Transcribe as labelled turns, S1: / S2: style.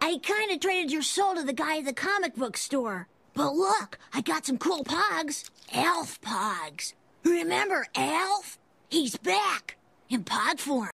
S1: I kinda traded your soul to the guy at the comic book store. But look, I got some cool pogs. Alf pogs. Remember Alf? He's back. In pog form.